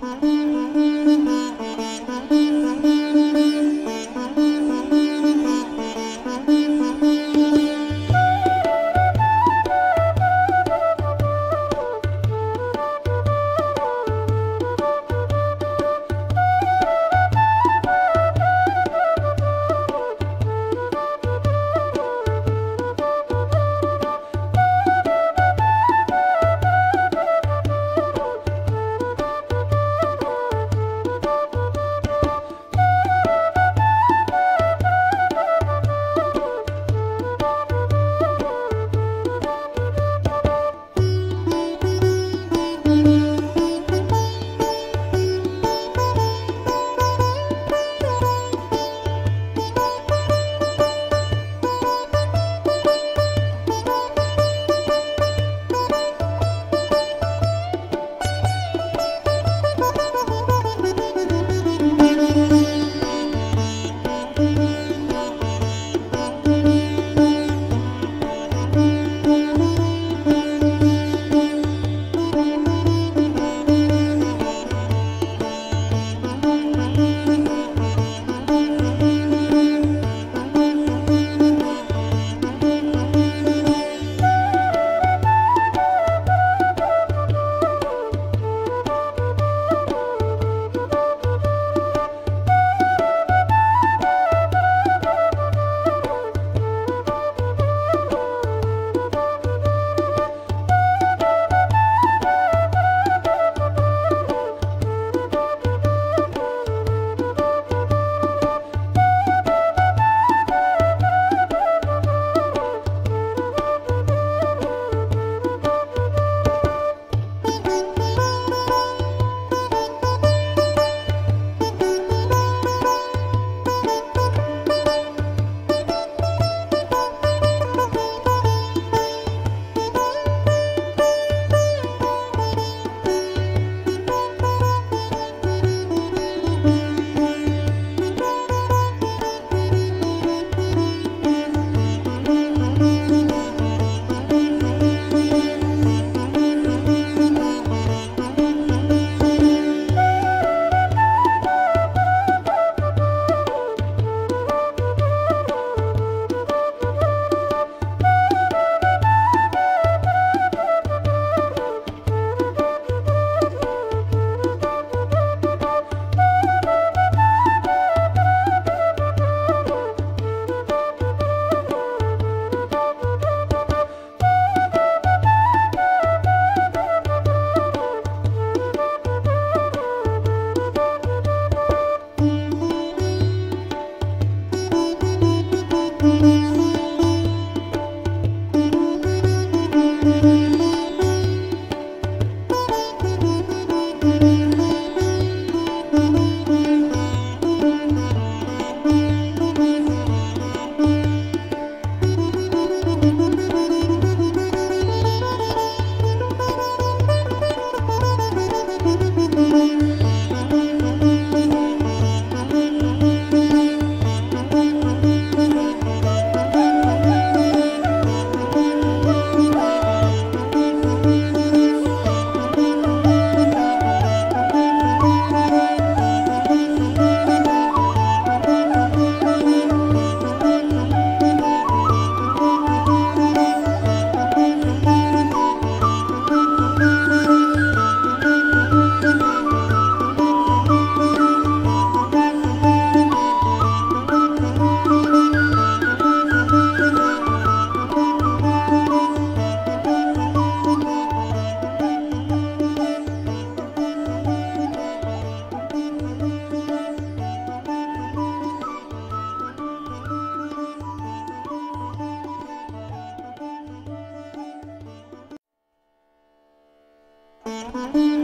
Bye. Música